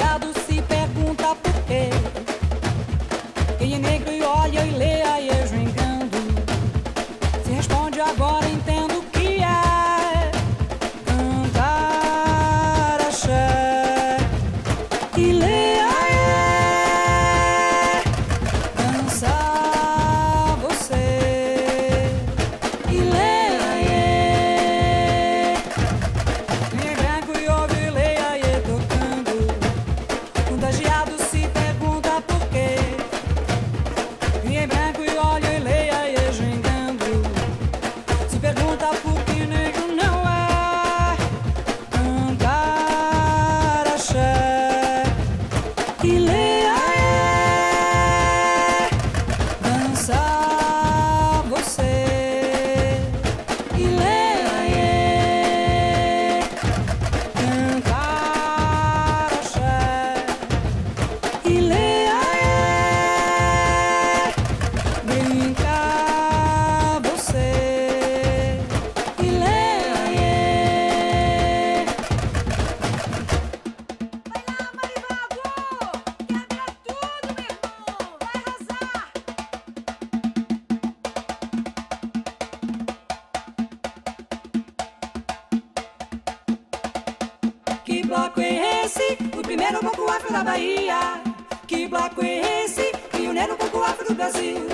molhado all bloco é esse? O primeiro bloco afro da Bahia. Que bloco é esse? Pioneiro bloco afro do Brasil.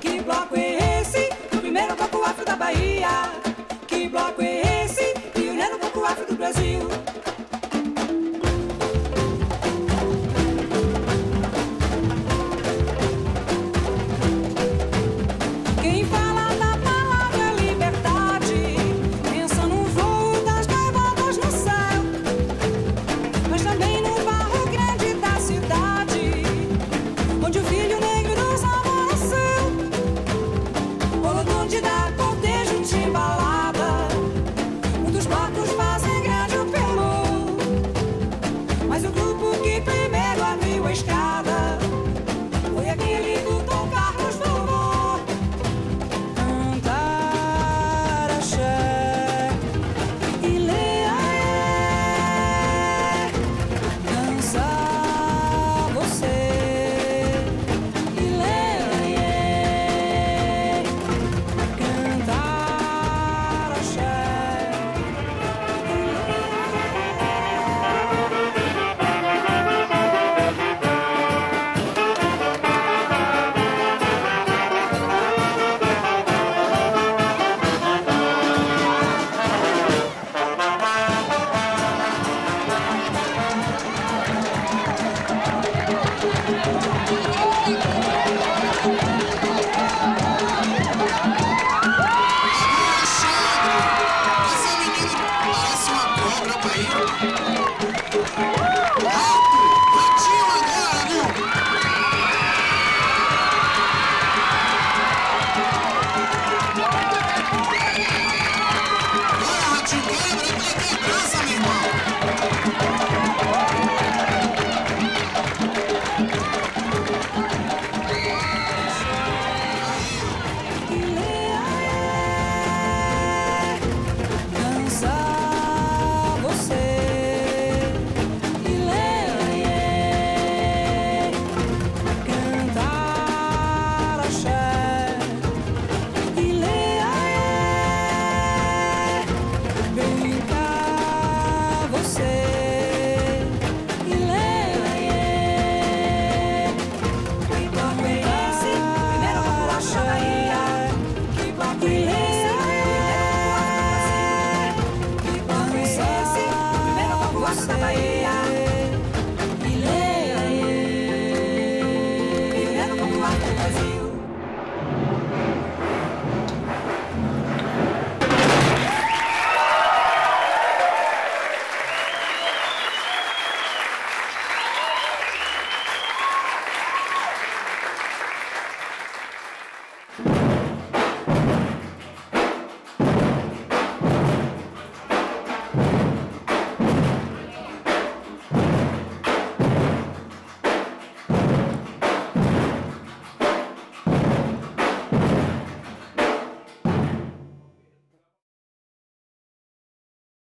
Que bloco é esse? O primeiro bloco afro da Bahia. Que bloco é esse? Pioneiro bloco afro do Brasil.